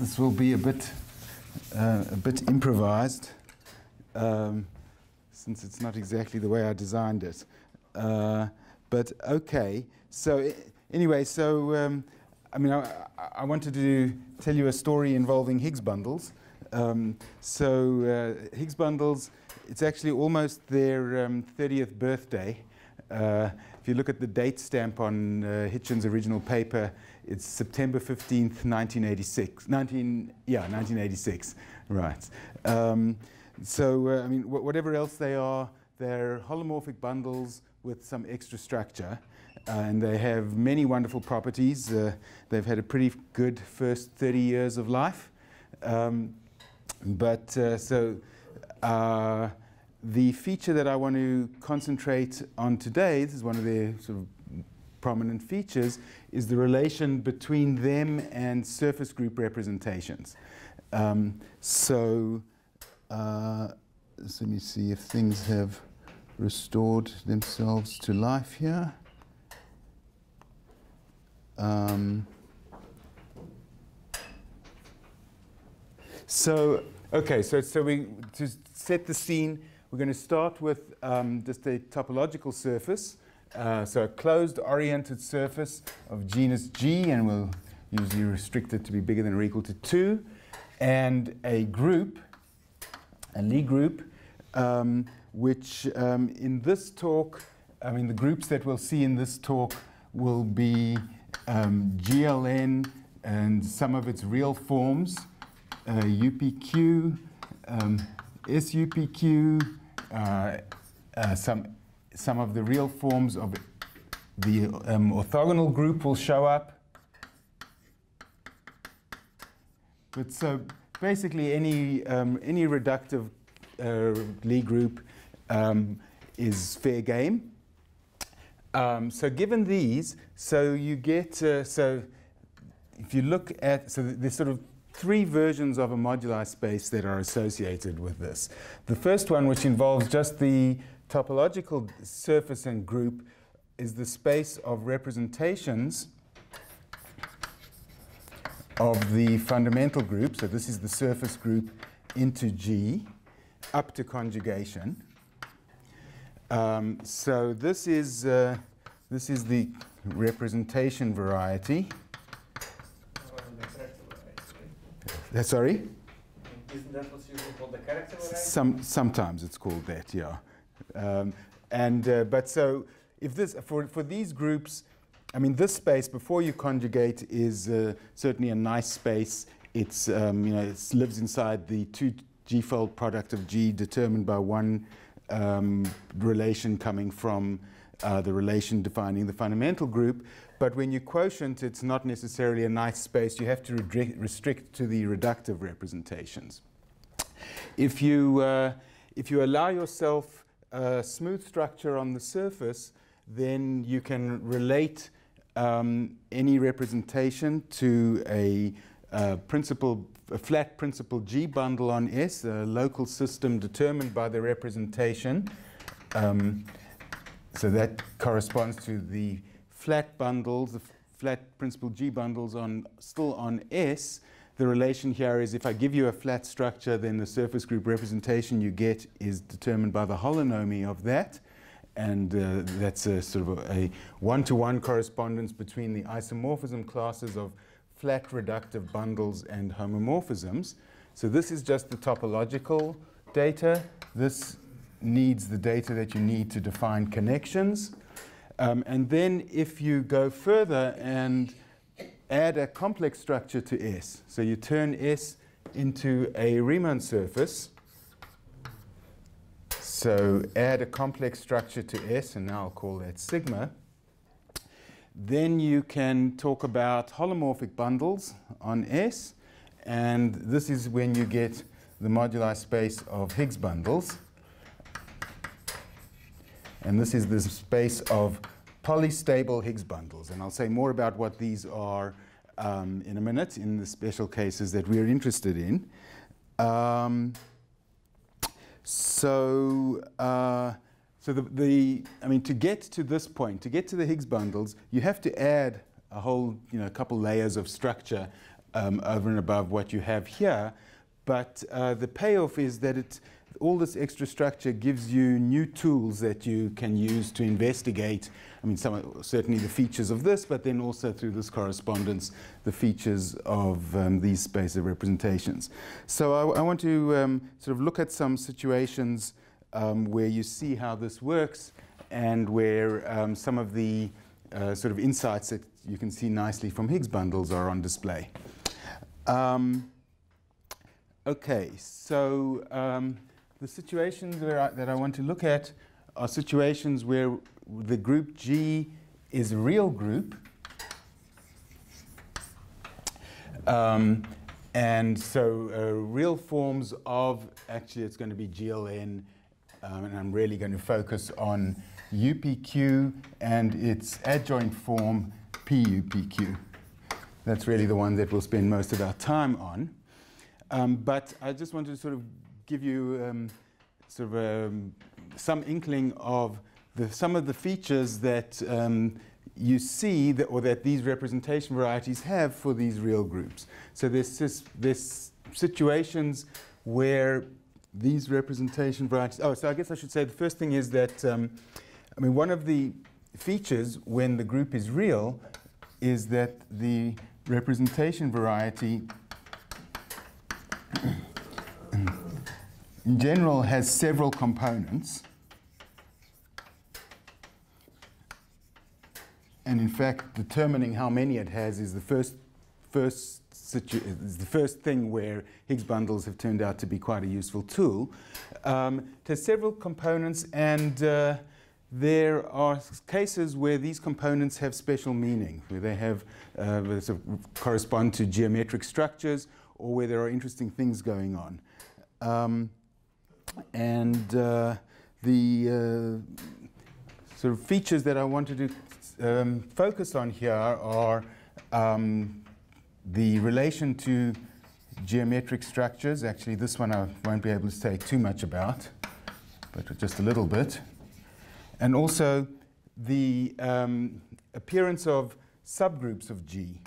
this will be a bit uh, a bit improvised, um, since it's not exactly the way I designed it. Uh, but okay. So anyway, so um, I mean, I, I, wanted to tell you a story involving Higgs bundles. Um, so uh, Higgs bundles, it's actually almost their 30th um, birthday. Uh, if you look at the date stamp on uh, Hitchin's original paper, it's September 15th, 1986. 19, yeah, 1986, right. Um, so, uh, I mean, wh whatever else they are, they're holomorphic bundles with some extra structure. Uh, and they have many wonderful properties. Uh, they've had a pretty good first 30 years of life. Um, but uh, so the feature that I want to concentrate on today, this is one of their sort of prominent features, is the relation between them and surface group representations. Um, so, uh, let me see if things have restored themselves to life here. Um, so, okay, so, so we, to set the scene, we're going to start with um, just a topological surface. Uh, so a closed oriented surface of genus G, and we'll usually restrict it to be bigger than or equal to 2, and a group, a Lie group, um, which um, in this talk, I mean the groups that we'll see in this talk will be um, GLN and some of its real forms, uh, UPQ, um, SUPQ, uh, uh, some, some of the real forms of the um, orthogonal group will show up. But so basically any, um, any reductive uh, Lie group um, is fair game. Um, so given these, so you get, uh, so if you look at, so there's sort of three versions of a moduli space that are associated with this. The first one, which involves just the topological surface and group, is the space of representations of the fundamental group. So this is the surface group into G up to conjugation. Um, so this is, uh, this is the representation variety. Uh, sorry? Isn't that what's usually called the character variety? Some, sometimes it's called that, yeah. Um, and, uh, but so if this, for, for these groups, I mean, this space before you conjugate is uh, certainly a nice space. It's, um, you know, it lives inside the two G-fold product of G determined by one um, relation coming from uh, the relation defining the fundamental group. But when you quotient, it's not necessarily a nice space. You have to restrict to the reductive representations. If you, uh, if you allow yourself a smooth structure on the surface, then you can relate um, any representation to a uh, principal, a flat principal G bundle on S, a local system determined by the representation. Um, so that corresponds to the flat bundles, the flat principal G bundles on still on S, the relation here is if I give you a flat structure, then the surface group representation you get is determined by the holonomy of that. And uh, that's a sort of a one-to-one -one correspondence between the isomorphism classes of flat reductive bundles and homomorphisms. So this is just the topological data. This needs the data that you need to define connections. Um, and then if you go further and add a complex structure to S, so you turn S into a Riemann surface, so add a complex structure to S, and now I'll call that sigma. Then you can talk about holomorphic bundles on S, and this is when you get the moduli space of Higgs bundles. And this is the space of polystable Higgs bundles. And I'll say more about what these are um, in a minute in the special cases that we're interested in. Um, so, uh, so the, the, I mean, to get to this point, to get to the Higgs bundles, you have to add a whole, you know, a couple layers of structure um, over and above what you have here. But uh, the payoff is that it, all this extra structure gives you new tools that you can use to investigate. I mean, some, certainly the features of this, but then also through this correspondence, the features of um, these spacer representations. So I, I want to um, sort of look at some situations um, where you see how this works and where um, some of the uh, sort of insights that you can see nicely from Higgs bundles are on display. Um, okay, so um, the situations I, that I want to look at are situations where the group G is a real group. Um, and so uh, real forms of, actually it's going to be GLN, um, and I'm really going to focus on UPQ and its adjoint form PUPQ. That's really the one that we'll spend most of our time on. Um, but I just wanted to sort of give you um, sort of um, some inkling of the, some of the features that um, you see that, or that these representation varieties have for these real groups. So there's, this, there's situations where these representation varieties, oh, so I guess I should say the first thing is that um, I mean, one of the features when the group is real is that the representation variety in general has several components. And in fact, determining how many it has is the first, first is the first thing where Higgs bundles have turned out to be quite a useful tool. Um, it has several components and uh, there are cases where these components have special meaning, where they have uh, sort of correspond to geometric structures or where there are interesting things going on. Um, and uh, the uh, sort of features that I wanted to um, focus on here are um, the relation to geometric structures. Actually, this one I won't be able to say too much about, but just a little bit and also the um, appearance of subgroups of G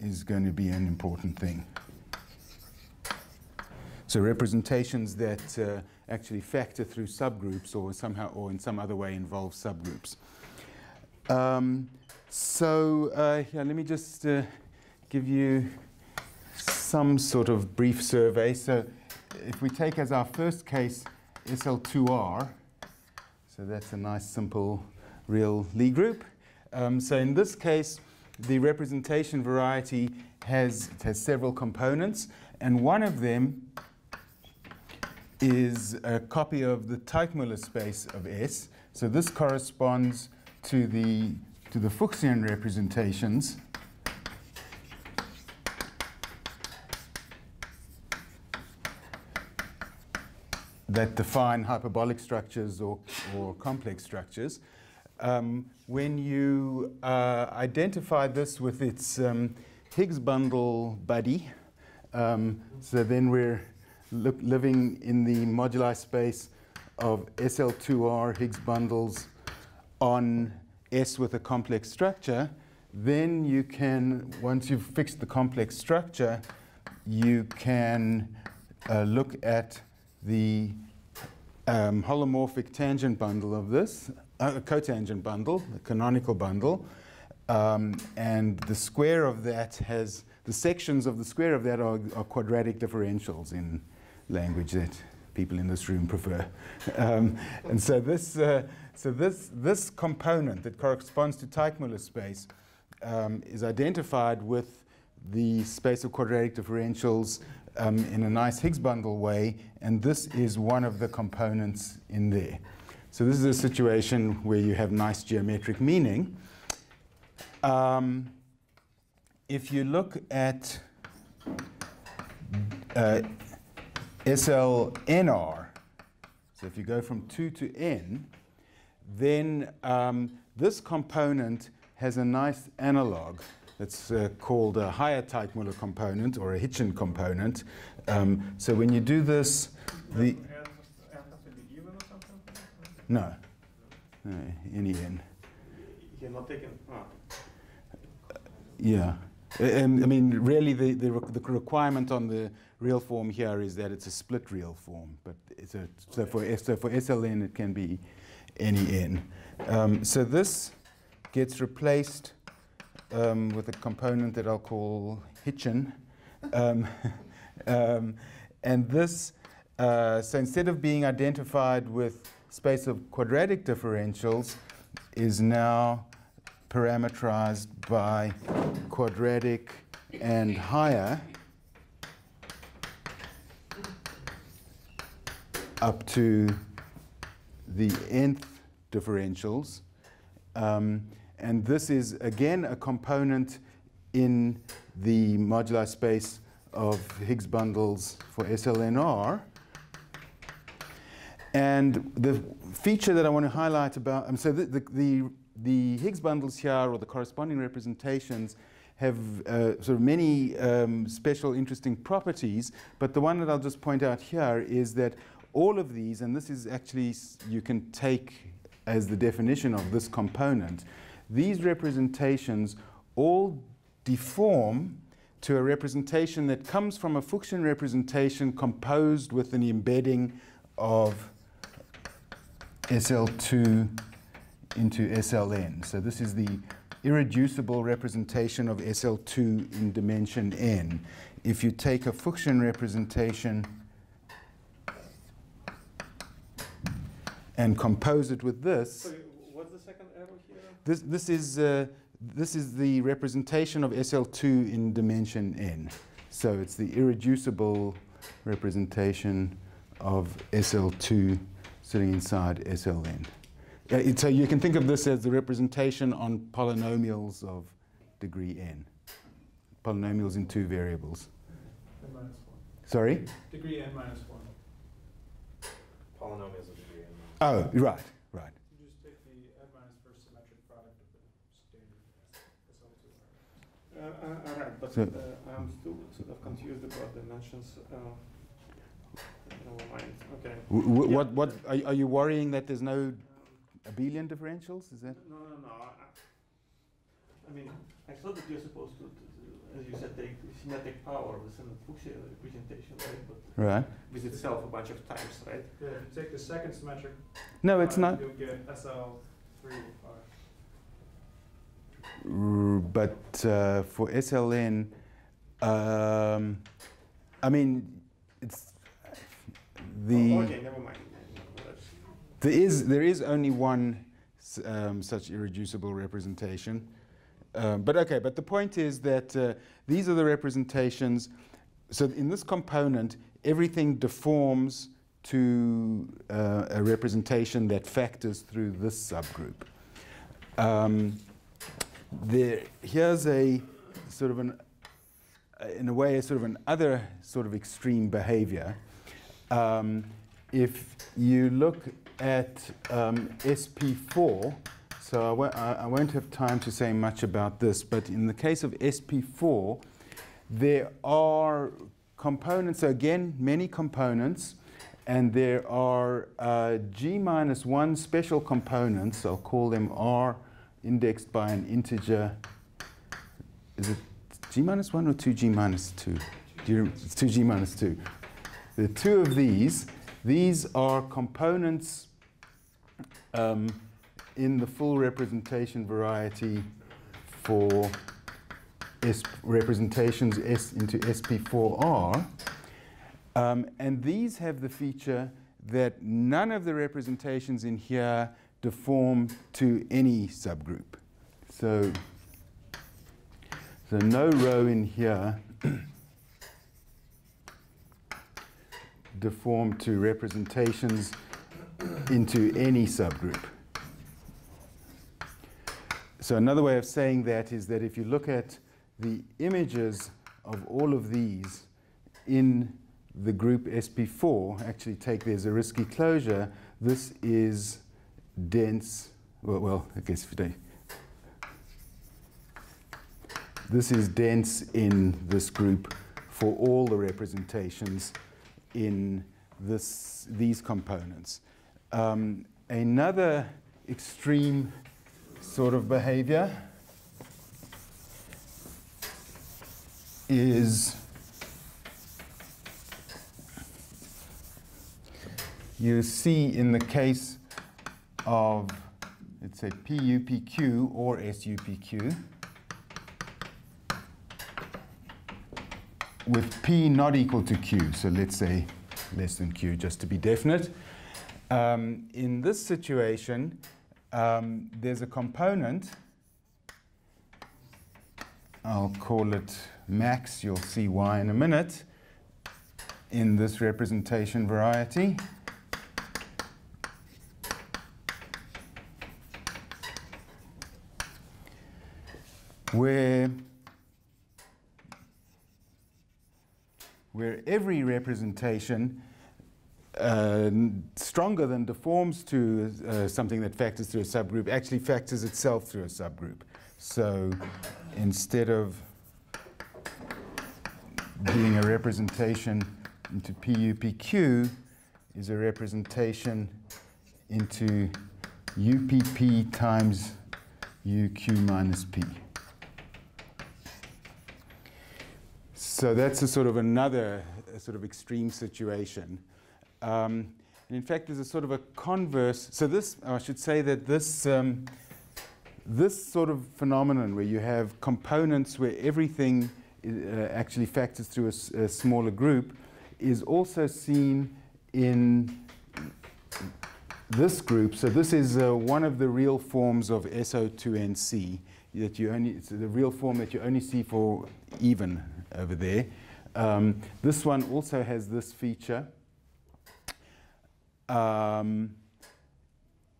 is going to be an important thing. So representations that uh, actually factor through subgroups or somehow or in some other way involve subgroups. Um, so uh, yeah, let me just uh, give you some sort of brief survey. So if we take as our first case SL2R, so that's a nice, simple, real Lie group. Um, so in this case, the representation variety has, has several components, and one of them is a copy of the Teichmuller space of S. So this corresponds to the, to the Fuchsian representations that define hyperbolic structures or, or complex structures. Um, when you uh, identify this with its um, Higgs bundle buddy, um, so then we're living in the moduli space of SL2R Higgs bundles on S with a complex structure, then you can, once you've fixed the complex structure, you can uh, look at the um, holomorphic tangent bundle of this, uh, a cotangent bundle, a canonical bundle, um, and the square of that has, the sections of the square of that are, are quadratic differentials in language that people in this room prefer. Um, and so this, uh, so this, this component that corresponds to Teichmuller space um, is identified with the space of quadratic differentials um, in a nice Higgs bundle way, and this is one of the components in there. So this is a situation where you have nice geometric meaning. Um, if you look at uh, SLNR, so if you go from 2 to n, then um, this component has a nice analog that's uh, called a higher Teichmuller component or a Hitchin component. Um, so when you do this, the no, no, any n. You're not taking. Uh, yeah. And I mean, really, the, the, the requirement on the real form here is that it's a split real form. But it's a, so, for, so for SLN, it can be any n. Um, so this gets replaced um, with a component that I'll call Hitchin. Um, um, and this, uh, so instead of being identified with space of quadratic differentials, is now parameterized by quadratic and higher up to the nth differentials. Um, and this is again a component in the moduli space of Higgs bundles for SLNR. And the feature that I want to highlight about, um, so the, the, the, the, Higgs bundles here, or the corresponding representations, have uh, sort of many um, special interesting properties, but the one that I'll just point out here is that all of these, and this is actually, you can take as the definition of this component, these representations all deform to a representation that comes from a Fuchsian representation composed with an embedding of SL2 into SLN. So this is the irreducible representation of SL2 in dimension n. If you take a Fuchsian representation and compose it with this. So what's the second arrow here? This, this, is, uh, this is the representation of SL2 in dimension n. So it's the irreducible representation of SL2 sitting inside SLN. Uh, so you can think of this as the representation on polynomials of degree n. Polynomials in two variables. N minus 1. Sorry? Degree n minus 1. Polynomials of degree n. Oh, right, right. You just take the n minus first symmetric product of the standard SL2. Uh, uh, all right, but So- uh, I'm still sort of confused about dimensions. Uh, never mind. Okay. W- w- Yeah. What, what, are, are you worrying that there's no Um, abelian differentials? Is that? No, no, no. I, I mean, I thought that you're supposed to, to, to as you said, take symmetric power within the Fuchsian representation, right? But Right. with itself a bunch of times, right? Yeah, if you take the second symmetric No, it's not. You'll get SL3R. But uh, for SLN, um, I mean, it's the. Oh, okay, never mind. There is, there is only one um, such irreducible representation. Um, but okay, but the point is that uh, these are the representations. So in this component, everything deforms to uh, a representation that factors through this subgroup. Um, there, here's a sort of an, in a way, a sort of an other sort of extreme behavior. Um, if you look at um, SP4, so I won't have time to say much about this, but in the case of SP4, there are components, again, many components, and there are uh, G minus one special components, I'll call them R indexed by an integer. Is it G minus one or 2G minus two? It's 2G minus two. The two of these, these are components um, in the full representation variety for S representations S into SP4R. Um, and these have the feature that none of the representations in here deform to any subgroup. So, so no row in here deform to representations into any subgroup. So another way of saying that is that if you look at the images of all of these in the group SP4, actually take the Zariski closure, this is dense, well, well I guess if you this is dense in this group for all the representations in this, these components. Um, another extreme sort of behavior is you see in the case of, let's say, PUPQ or SUPQ, with P not equal to Q, so let's say less than Q, just to be definite. Um, in this situation, um, there's a component, I'll call it max, you'll see why in a minute, in this representation variety. Where, where every representation uh, stronger than deforms to uh, something that factors through a subgroup actually factors itself through a subgroup. So instead of being a representation into PUPQ is a representation into UPP times UQ minus P. So that's a sort of another sort of extreme situation. Um, and in fact, there's a sort of a converse. So this, I should say that this, um, this sort of phenomenon where you have components where everything uh, actually factors through a, a, smaller group is also seen in this group. So this is uh, one of the real forms of SO2NC that you only, it's the real form that you only see for even over there. Um, this one also has this feature. Um,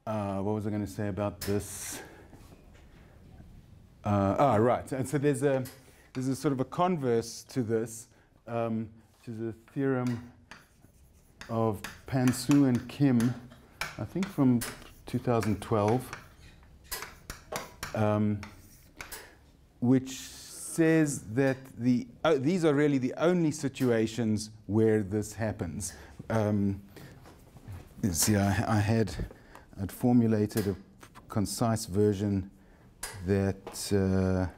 uh, what was I going to say about this? Uh, ah, right. And so there's a, there's a sort of a converse to this, um, which is a theorem of Pansu and Kim, I think from 2012, um, which says that the, uh, these are really the only situations where this happens. Um, see, I, I, had I'd formulated a concise version that uh,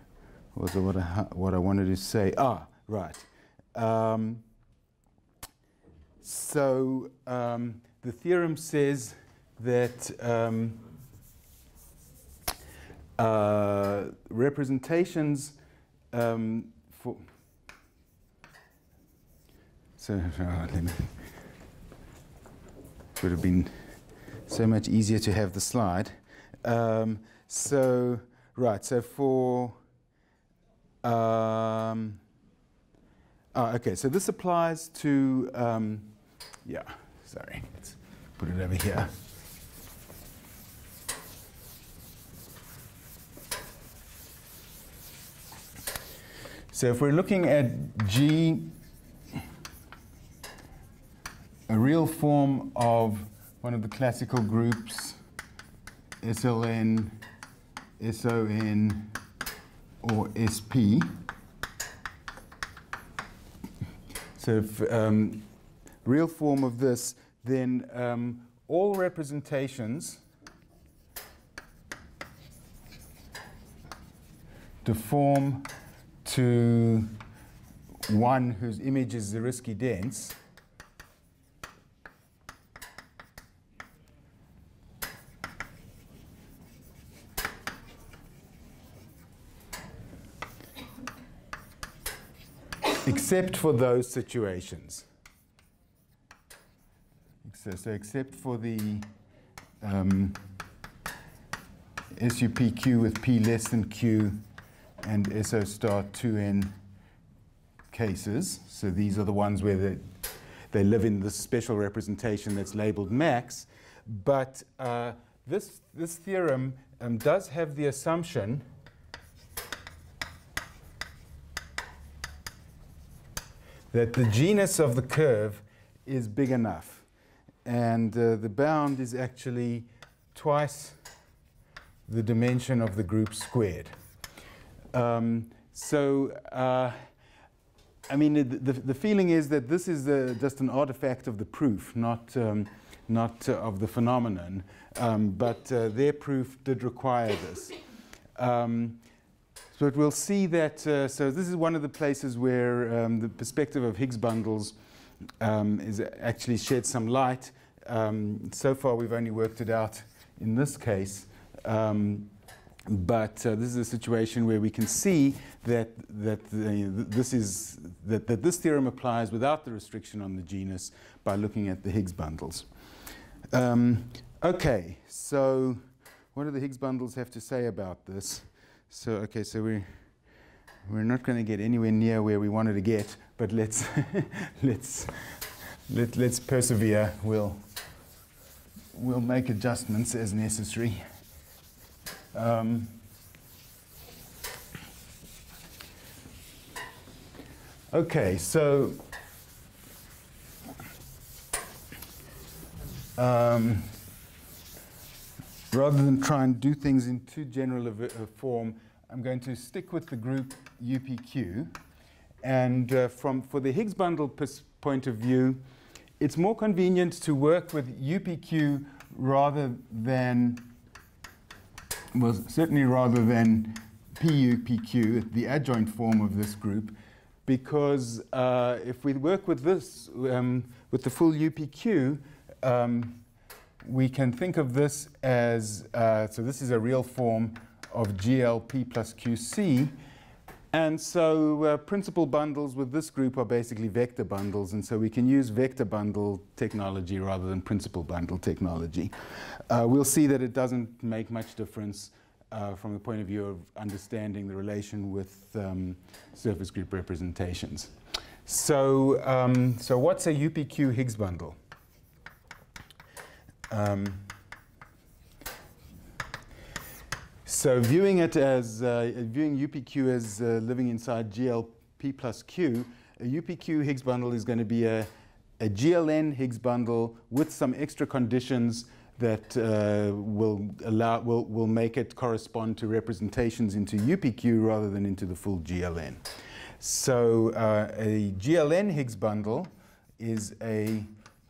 was what I, what I wanted to say. Ah, right. Um, so um, the theorem says that um, uh, representations um, for so uh, would have been so much easier to have the slide. Um, so, right, so for, um, oh, okay, so this applies to, um, yeah, sorry, let's put it over here. So if we're looking at G a real form of one of the classical groups, SLN, SON, or SP. So if um, real form of this, then um, all representations deform to one whose image is Zariski dense except for those situations. So, except for the um, SUPQ with P less than Q and SO star 2N cases. So these are the ones where they, they live in this special representation that's labeled max. But uh, this, this theorem um, does have the assumption that the genus of the curve is big enough. And uh, the bound is actually twice the dimension of the group squared. Um, so, uh, I mean, the, the, the, feeling is that this is the, just an artifact of the proof, not, um, not uh, of the phenomenon. Um, but uh, their proof did require this. But we'll see that, uh, so this is one of the places where um, the perspective of Higgs bundles um, is actually shed some light. Um, so far, we've only worked it out in this case. Um, but uh, this is a situation where we can see that, that the, this is, that, that this theorem applies without the restriction on the genus by looking at the Higgs bundles. Um, okay, so what do the Higgs bundles have to say about this? So, okay, so we're, we're not going to get anywhere near where we wanted to get, but let's, let's, let, let's persevere. We'll, we'll make adjustments as necessary. Um, okay, so um, rather than try and do things in too general a, form, I'm going to stick with the group UPQ. And uh, from, for the Higgs bundle point of view, it's more convenient to work with UPQ rather than well, certainly rather than PUPQ, the adjoint form of this group, because uh, if we work with this, um, with the full UPQ, um, we can think of this as, uh, so this is a real form of GLP plus QC, and so uh, principal bundles with this group are basically vector bundles, and so we can use vector bundle technology rather than principal bundle technology. Uh, we'll see that it doesn't make much difference uh, from the point of view of understanding the relation with um, surface group representations. So, um, so what's a UPQ Higgs bundle? Um, So viewing it as, uh, viewing UPQ as uh, living inside GLP plus Q, a UPQ Higgs bundle is going to be a, a GLN Higgs bundle with some extra conditions that uh, will allow will, will make it correspond to representations into UPQ rather than into the full GLN. So uh, a GLN Higgs bundle is a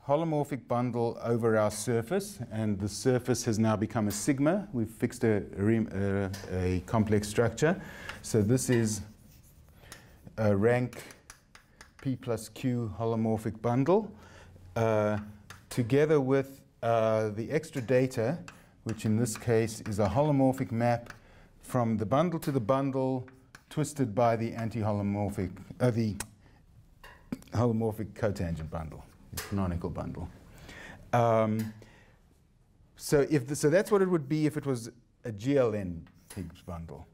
holomorphic bundle over our surface, and the surface has now become a sigma. We've fixed a, a, a complex structure. So this is a rank P plus Q holomorphic bundle, uh, together with uh, the extra data, which in this case is a holomorphic map from the bundle to the bundle twisted by the anti-holomorphic, uh, the holomorphic cotangent bundle canonical bundle. Um, so, if the, so that's what it would be if it was a GLN Higgs bundle.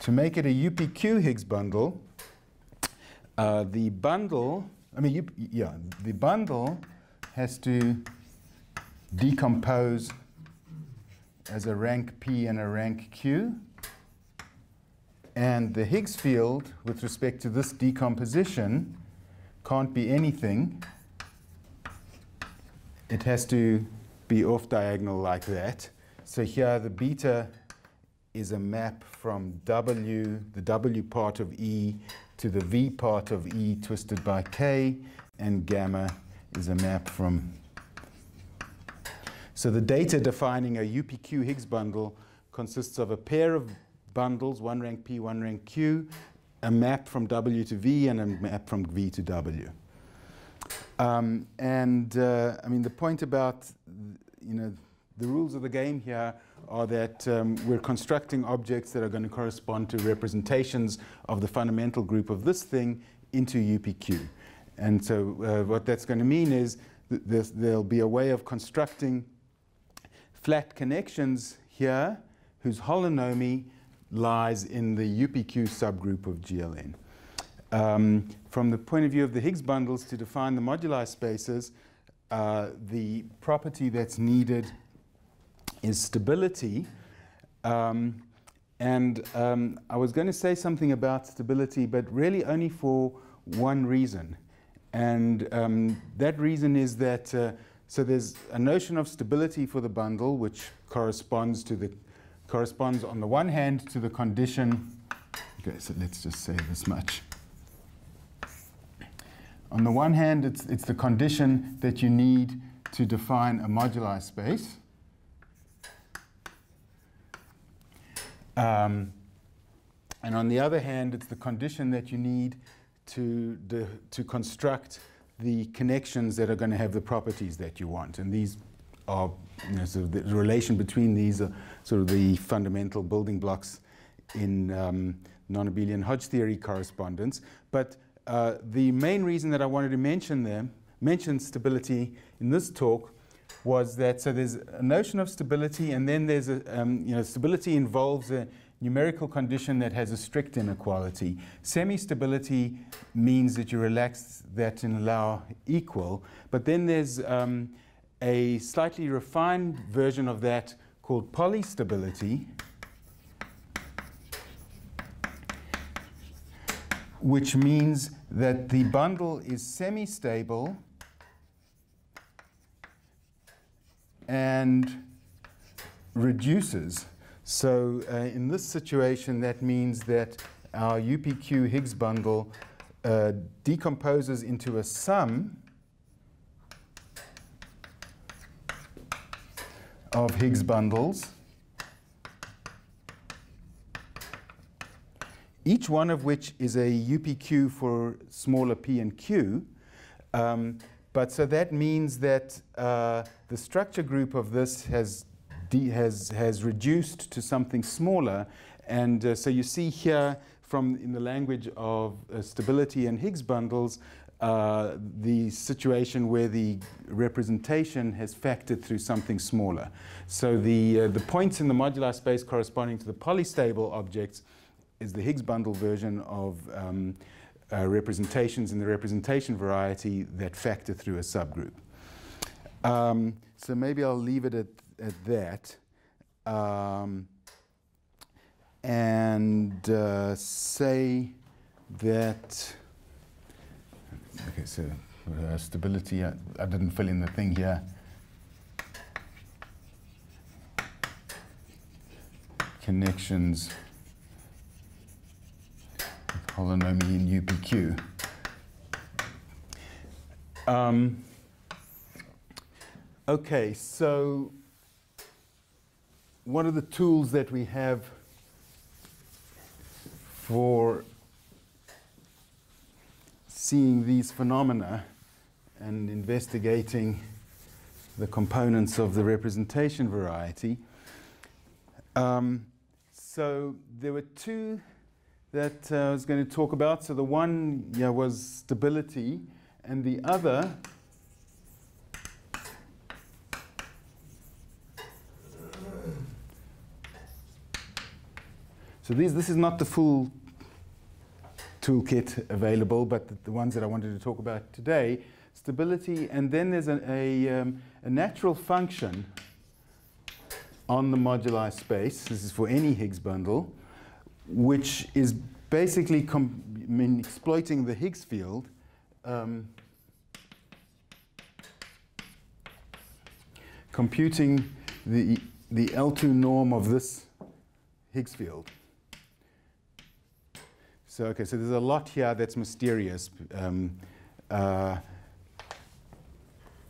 To make it a UPQ Higgs bundle, uh, the bundle, I mean, you, yeah, the bundle has to decompose as a rank P and a rank Q. And the Higgs field, with respect to this decomposition, can't be anything. It has to be off diagonal like that. So here the beta is a map from W, the W part of E, to the V part of E twisted by K, and gamma is a map from. So the data defining a UPQ Higgs bundle consists of a pair of bundles, one rank P, one rank Q, a map from W to V and a map from V to W. Um, and uh, I mean, the point about, you know, the rules of the game here are that um, we're constructing objects that are going to correspond to representations of the fundamental group of this thing into UPQ. And so uh, what that's going to mean is th there'll be a way of constructing flat connections here whose holonomy lies in the UPQ subgroup of GLN. Um, from the point of view of the Higgs bundles to define the moduli spaces, uh, the property that's needed is stability. Um, and um, I was going to say something about stability, but really only for one reason. And um, that reason is that, uh, so there's a notion of stability for the bundle, which corresponds to the corresponds on the one hand to the condition, okay, so let's just say this much. On the one hand, it's, it's the condition that you need to define a moduli space. Um, and on the other hand, it's the condition that you need to, to construct the connections that are going to have the properties that you want. And these are, you know, sort of the relation between these are sort of the fundamental building blocks in um, non-abelian Hodge theory correspondence. But uh, the main reason that I wanted to mention them, mention stability in this talk was that so there's a notion of stability and then there's a, um, you know, stability involves a numerical condition that has a strict inequality. Semi-stability means that you relax that and allow equal, but then there's um, a slightly refined version of that called polystability, which means that the bundle is semi-stable and reduces. So uh, in this situation, that means that our UPQ Higgs bundle uh, decomposes into a sum of Higgs bundles, each one of which is a UPQ for smaller p and q. Um, but so that means that uh, the structure group of this has, has, has reduced to something smaller. And uh, so you see here from in the language of uh, stability and Higgs bundles, uh, the situation where the representation has factored through something smaller. So the, uh, the points in the moduli space corresponding to the polystable objects is the Higgs bundle version of um, uh, representations in the representation variety that factor through a subgroup. Um, so maybe I'll leave it at, at that. Um, and uh, say that, okay, so uh, stability, I, I didn't fill in the thing here. Connections holonomy in UPQ. Um, okay, so one of the tools that we have for seeing these phenomena and investigating the components of the representation variety? Um, so there were two that uh, I was going to talk about. So the one yeah, was stability, and the other So these, this is not the full toolkit available, but the, the, ones that I wanted to talk about today, stability, and then there's a, a, um, a natural function on the moduli space. This is for any Higgs bundle which is basically I mean, exploiting the Higgs field. Um, computing the, the L2 norm of this Higgs field. So, okay, so there's a lot here that's mysterious. Um, uh,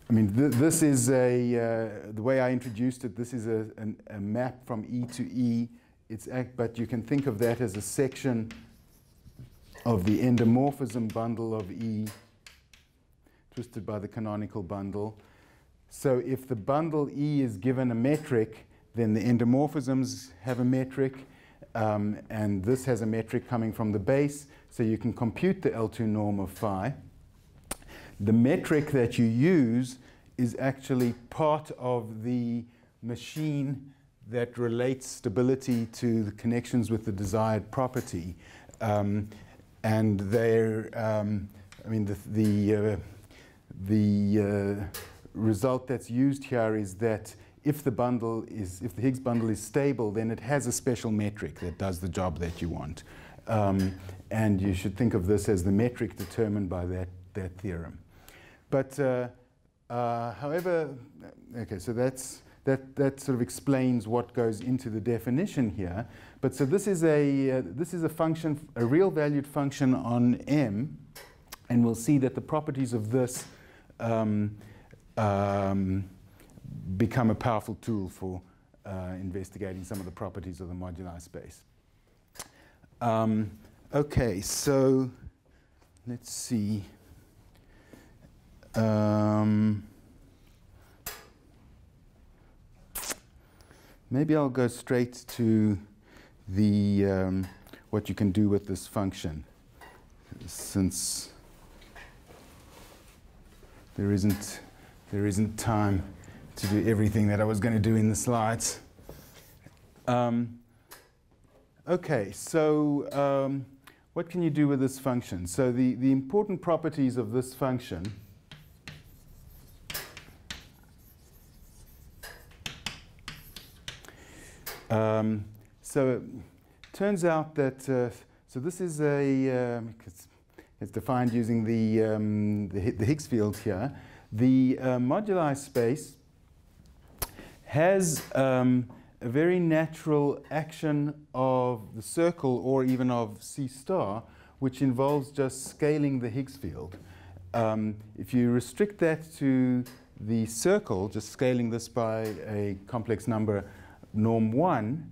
I mean, th this is a, uh, the way I introduced it, this is a, an, a map from E to E it's act, but you can think of that as a section of the endomorphism bundle of E twisted by the canonical bundle. So if the bundle E is given a metric, then the endomorphisms have a metric, um, and this has a metric coming from the base, so you can compute the L2 norm of phi. The metric that you use is actually part of the machine that relates stability to the connections with the desired property. Um, and they're, um, I mean, the, the, uh, the uh, result that's used here is that if the bundle is, if the Higgs bundle is stable, then it has a special metric that does the job that you want. Um, and you should think of this as the metric determined by that, that theorem. But uh, uh however, okay, so that's, that, that sort of explains what goes into the definition here. But so this is a, uh, this is a function, a real valued function on M, and we'll see that the properties of this um, um, become a powerful tool for uh, investigating some of the properties of the moduli space. Um, okay, so let's see. Um, maybe I'll go straight to the um, what you can do with this function, since there isn't there isn't time to do everything that I was going to do in the slides. Um, okay, so um, what can you do with this function? So the, the important properties of this function um, so it turns out that, uh, so this is a, um, it's, it's, defined using the, um, the, the, Higgs field here. The uh, moduli space has um, a very natural action of the circle or even of C star, which involves just scaling the Higgs field. Um, if you restrict that to the circle, just scaling this by a complex number norm 1,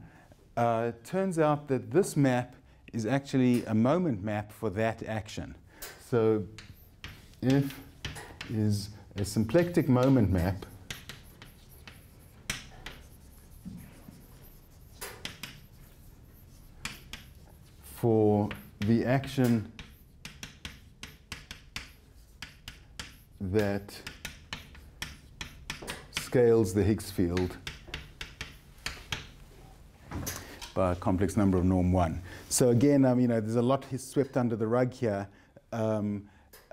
uh, turns out that this map is actually a moment map for that action. So if is a symplectic moment map for the action that scales the Higgs field by a complex number of norm 1. So again, um, you know, there's a lot swept under the rug here. Um,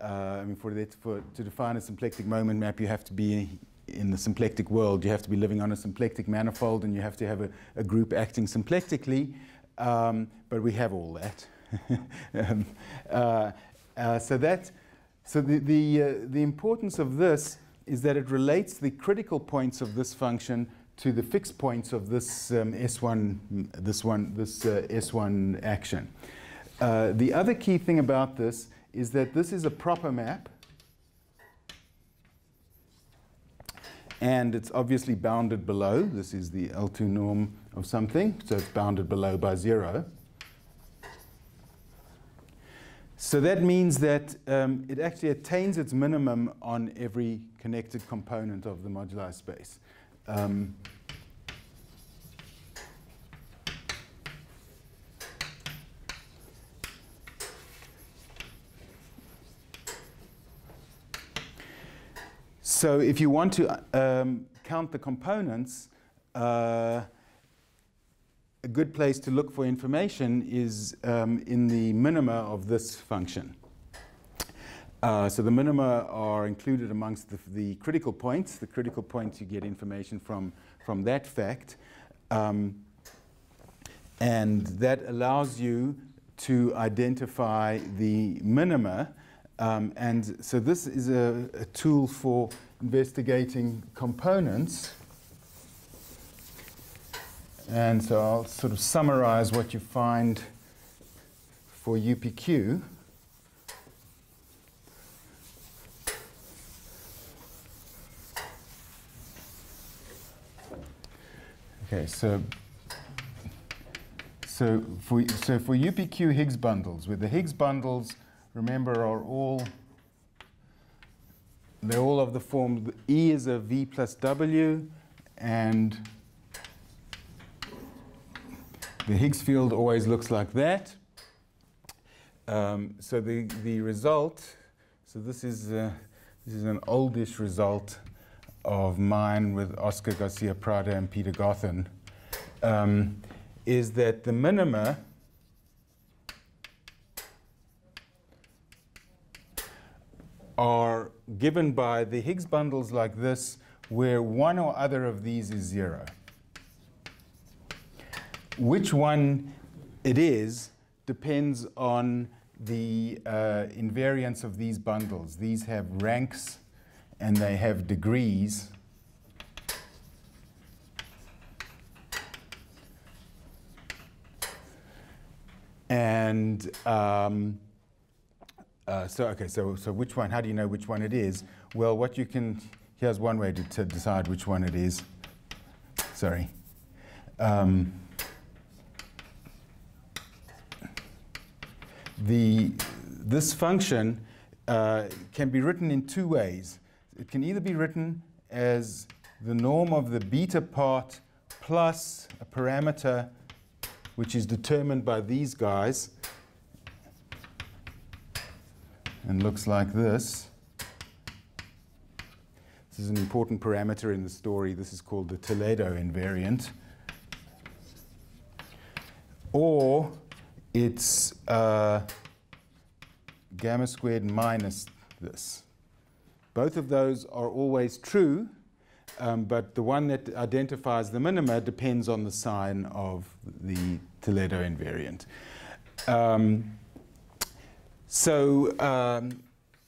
uh, I mean, for, that, for to define a symplectic moment map, you have to be in the symplectic world. You have to be living on a symplectic manifold, and you have to have a, a group acting symplectically. Um, but we have all that. um, uh, uh, so that, so the the, uh, the importance of this is that it relates the critical points of this function to the fixed points of this um, S1, this one, this uh, S1 action. Uh, the other key thing about this is that this is a proper map. And it's obviously bounded below. This is the L2 norm of something, so it's bounded below by zero. So that means that um, it actually attains its minimum on every connected component of the moduli space. Um, so if you want to um, count the components, uh, a good place to look for information is um, in the minima of this function. Uh, so the minima are included amongst the, the, critical points. The critical points you get information from, from that fact. Um, and that allows you to identify the minima. Um, and so this is a, a tool for investigating components. And so I'll sort of summarize what you find for UPQ. Okay, so so for so for UPQ Higgs bundles, with the Higgs bundles, remember are all they're all of the form E is a V plus W, and the Higgs field always looks like that. Um, so the, the result, so this is, uh, this is an oldish result of mine with Oscar Garcia Prada and Peter Gothen, um, is that the minima are given by the Higgs bundles like this, where one or other of these is zero which one it is depends on the uh, invariance of these bundles. These have ranks and they have degrees. And um, uh, so, okay, so, so which one, how do you know which one it is? Well, what you can, here's one way to, to decide which one it is. Sorry. Um, the, this function uh, can be written in two ways. It can either be written as the norm of the beta part plus a parameter which is determined by these guys and looks like this. This is an important parameter in the story. This is called the Toledo invariant. Or it's uh, gamma squared minus this. Both of those are always true, um, but the one that identifies the minima depends on the sign of the Toledo invariant. Um, so, um,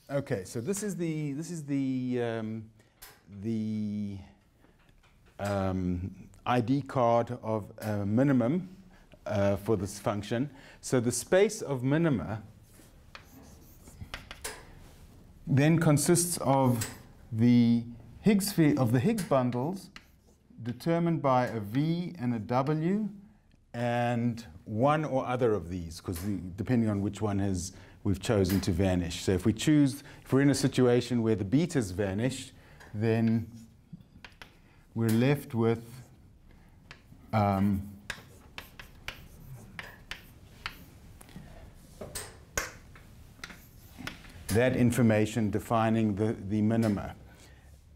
okay, so this is the, this is the, um, the um, ID card of a minimum uh, for this function. So the space of minima then consists of the Higgs of the Higgs bundles determined by a V and a W and one or other of these, because depending on which one has we've chosen to vanish. So if we choose, if we're in a situation where the betas vanish, then we're left with um, that information defining the, the minima.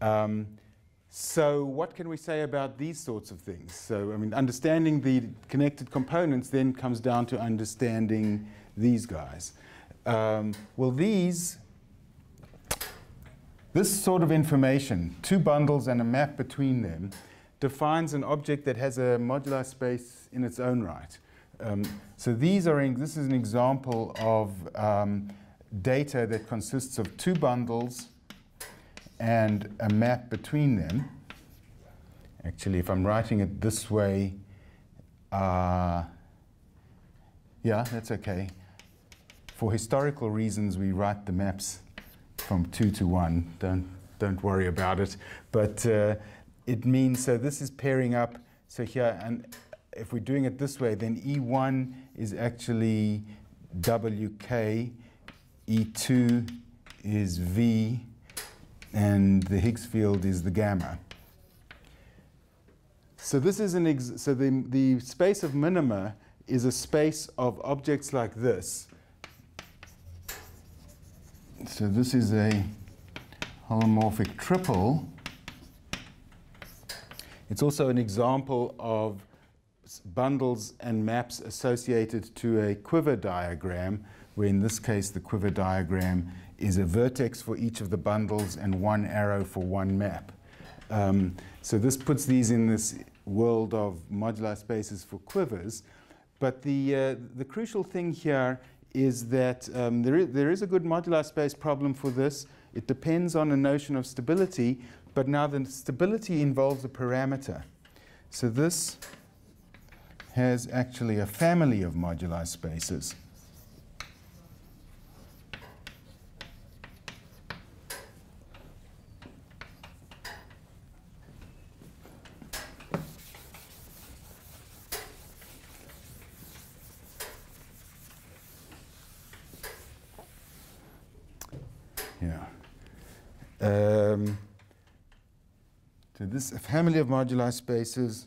Um, so what can we say about these sorts of things? So, I mean, understanding the connected components then comes down to understanding these guys. Um, well, these, this sort of information, two bundles and a map between them, defines an object that has a moduli space in its own right. Um, so these are, in, this is an example of um, data that consists of two bundles and a map between them. Actually, if I'm writing it this way, uh, yeah, that's okay. For historical reasons, we write the maps from two to one. Don't, don't worry about it. But uh, it means, so this is pairing up. So here, and if we're doing it this way, then E1 is actually WK, E2 is V, and the Higgs field is the gamma. So this is an so the, the space of minima is a space of objects like this so this is a holomorphic triple. It's also an example of bundles and maps associated to a quiver diagram, where in this case the quiver diagram is a vertex for each of the bundles and one arrow for one map. Um, so this puts these in this world of moduli spaces for quivers. But the, uh, the crucial thing here is that um, there, is, there is a good moduli space problem for this. It depends on a notion of stability, but now the stability involves a parameter. So this has actually a family of moduli spaces. Um, this family of moduli spaces,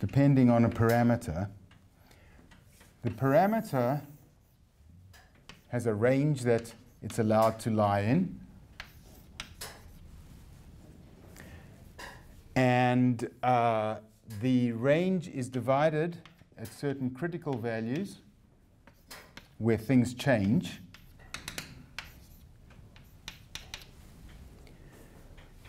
depending on a parameter, the parameter has a range that it's allowed to lie in. And uh, the range is divided at certain critical values where things change.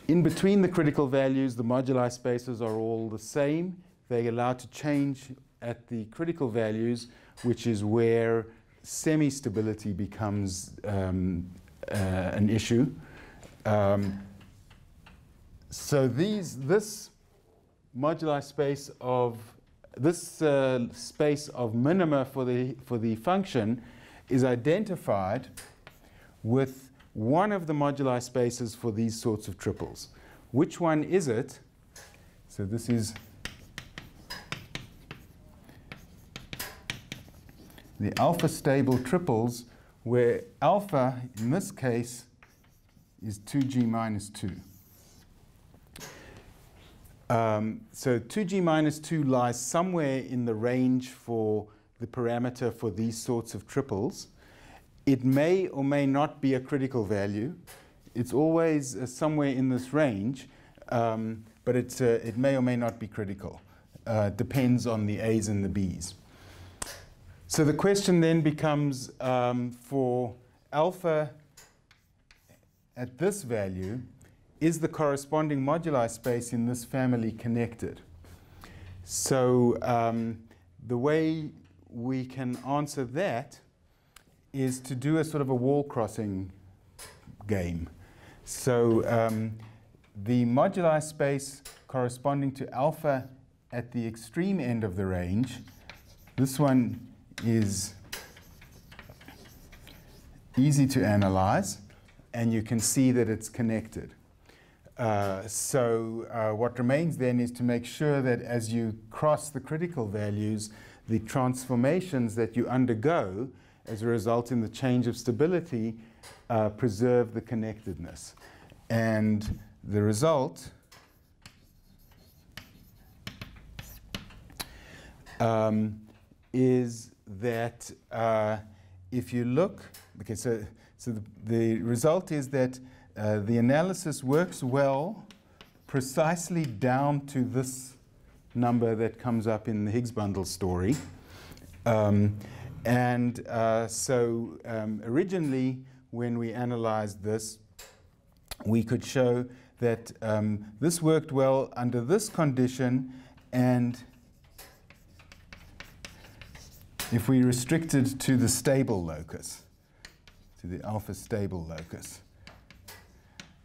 In between the critical values, the moduli spaces are all the same. They're allowed to change at the critical values, which is where semi-stability becomes um, uh, an issue. Um, so these, this moduli space of this uh, space of minima for the, for the function is identified with one of the moduli spaces for these sorts of triples. Which one is it? So this is the alpha stable triples, where alpha, in this case, is 2g minus 2. Um, so 2g minus 2 lies somewhere in the range for the parameter for these sorts of triples. It may or may not be a critical value. It's always uh, somewhere in this range, um, but it's, uh, it may or may not be critical. Uh, depends on the A's and the B's. So the question then becomes um, for alpha at this value, is the corresponding moduli space in this family connected? So um, the way we can answer that is to do a sort of a wall crossing game. So um, the moduli space corresponding to alpha at the extreme end of the range, this one is easy to analyze, and you can see that it's connected. Uh, so uh, what remains then is to make sure that as you cross the critical values, the transformations that you undergo as a result in the change of stability uh, preserve the connectedness. And the result um, is that uh, if you look, okay, so, so the, the result is that uh, the analysis works well precisely down to this number that comes up in the Higgs bundle story. Um, and uh, so um, originally, when we analyzed this, we could show that um, this worked well under this condition and if we restricted to the stable locus, to the alpha stable locus,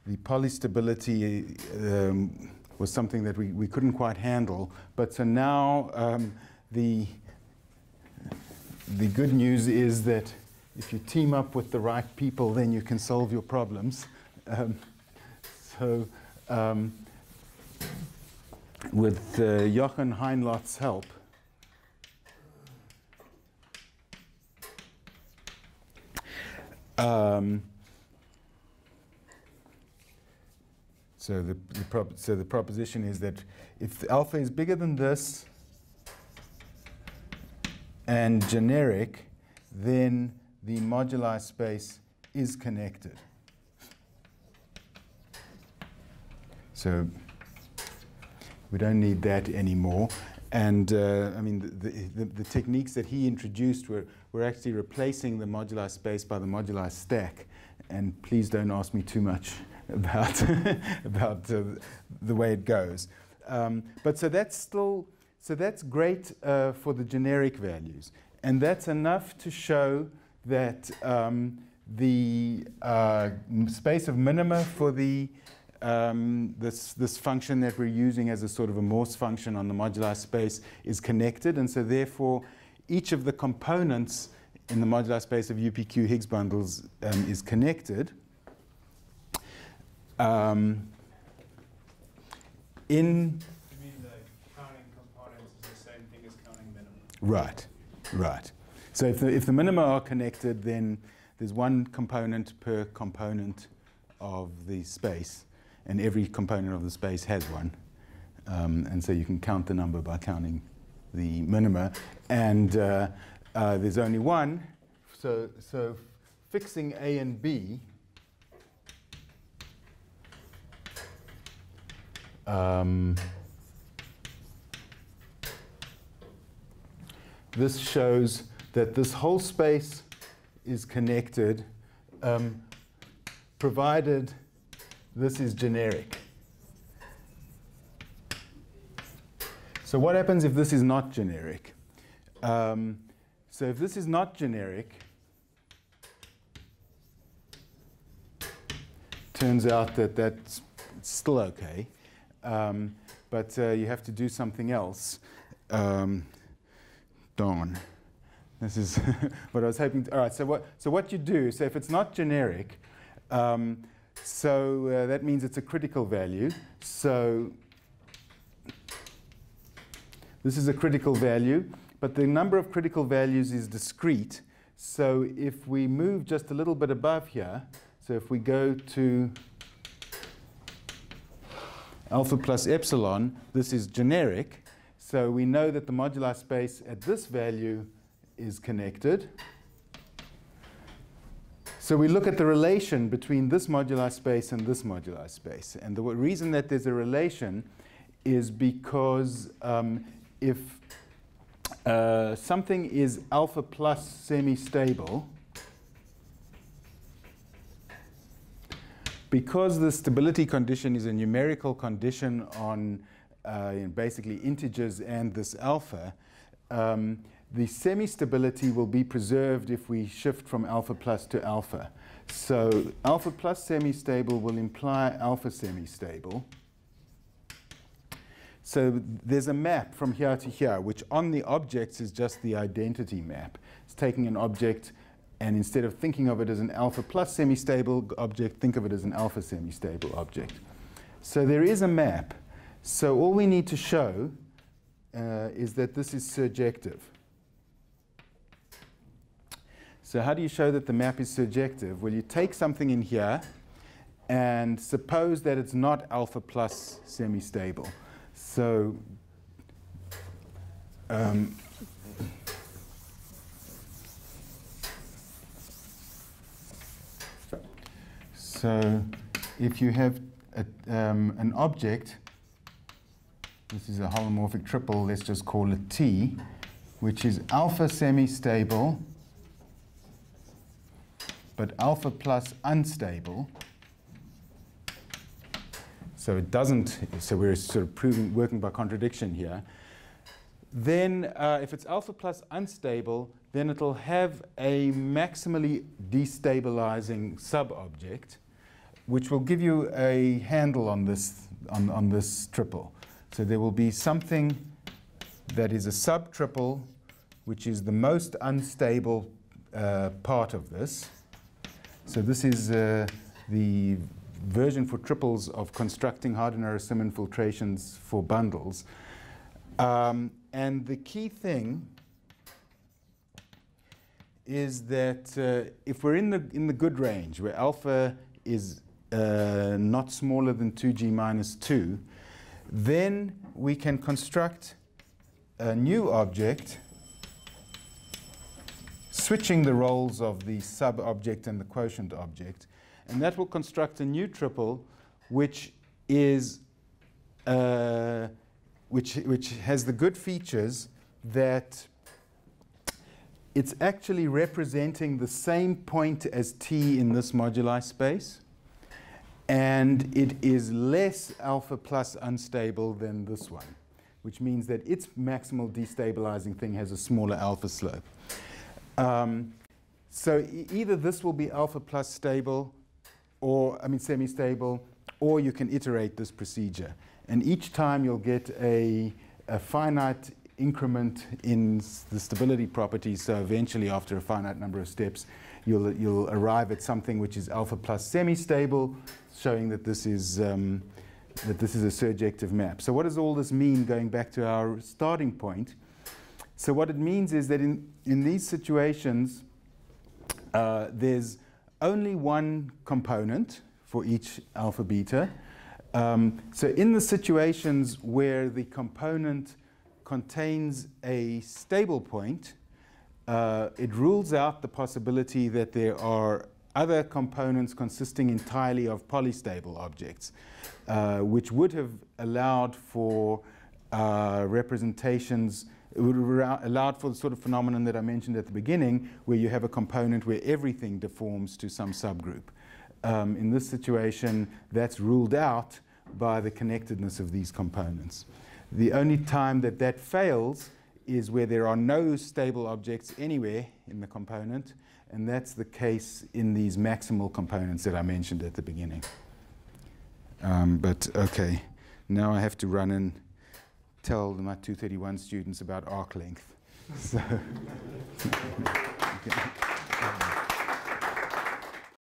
the polystability um, was something that we, we couldn't quite handle. But so now um, the, the good news is that if you team up with the right people, then you can solve your problems. Um, so um, with uh, Jochen Heinloth's help, Um, so the, the so the proposition is that if alpha is bigger than this and generic, then the moduli space is connected. So we don't need that anymore. And uh, I mean, the, the, the, techniques that he introduced were, were actually replacing the moduli space by the moduli stack. And please don't ask me too much about, about uh, the way it goes. Um, but so that's still, so that's great uh, for the generic values. And that's enough to show that um, the uh, space of minima for the um, this, this function that we're using as a sort of a Morse function on the moduli space is connected. And so therefore, each of the components in the moduli space of UPQ Higgs bundles um, is connected. Um, in you mean the counting components is the same thing as counting minima? Right, right. So if the, if the minima are connected, then there's one component per component of the space and every component of the space has one. Um, and so you can count the number by counting the minima. And uh, uh, there's only one. So, so fixing A and B um, this shows that this whole space is connected um, provided this is generic. So what happens if this is not generic? Um, so if this is not generic, turns out that that's still okay, um, but uh, you have to do something else. Um, darn. This is what I was hoping. To, all right. So what? So what you do? So if it's not generic, um, so uh, that means it's a critical value. So this is a critical value, but the number of critical values is discrete. So if we move just a little bit above here, so if we go to alpha plus epsilon, this is generic. So we know that the moduli space at this value is connected. So we look at the relation between this moduli space and this moduli space. And the reason that there's a relation is because um, if uh, something is alpha plus semi-stable, because the stability condition is a numerical condition on uh, basically integers and this alpha, um, the semi-stability will be preserved if we shift from alpha plus to alpha. So alpha plus semi-stable will imply alpha semi-stable. So there's a map from here to here, which on the objects is just the identity map. It's taking an object, and instead of thinking of it as an alpha plus semi-stable object, think of it as an alpha semi-stable object. So there is a map. So all we need to show uh, is that this is surjective. So how do you show that the map is surjective? Well, you take something in here and suppose that it's not alpha plus semi-stable. So um, so if you have a, um, an object, this is a holomorphic triple, let's just call it T, which is alpha semi-stable but alpha plus unstable. So it doesn't, so we're sort of proving, working by contradiction here. Then uh, if it's alpha plus unstable, then it'll have a maximally destabilizing subobject, which will give you a handle on this, on, on this triple. So there will be something that is a subtriple, which is the most unstable uh, part of this. So this is uh, the version for triples of constructing Harder-Narasimhan filtrations for bundles. Um, and the key thing is that uh, if we're in the, in the good range, where alpha is uh, not smaller than 2g minus 2, then we can construct a new object switching the roles of the sub-object and the quotient object. And that will construct a new triple which is uh, which, which has the good features that it's actually representing the same point as t in this moduli space and it is less alpha plus unstable than this one, which means that its maximal destabilizing thing has a smaller alpha slope. Um, so e either this will be alpha plus stable, or I mean semi-stable, or you can iterate this procedure. And each time you'll get a, a finite increment in the stability property, So eventually, after a finite number of steps, you'll, you'll arrive at something which is alpha plus semi-stable, showing that this is um, that this is a surjective map. So what does all this mean going back to our starting point? So what it means is that in, in these situations, uh, there's only one component for each alpha beta. Um, so in the situations where the component contains a stable point, uh, it rules out the possibility that there are other components consisting entirely of polystable objects, uh, which would have allowed for uh, representations would have allowed for the sort of phenomenon that I mentioned at the beginning, where you have a component where everything deforms to some subgroup. Um, in this situation, that's ruled out by the connectedness of these components. The only time that that fails is where there are no stable objects anywhere in the component, and that's the case in these maximal components that I mentioned at the beginning. Um, but okay, now I have to run and tell my 231 students about arc length. So, okay.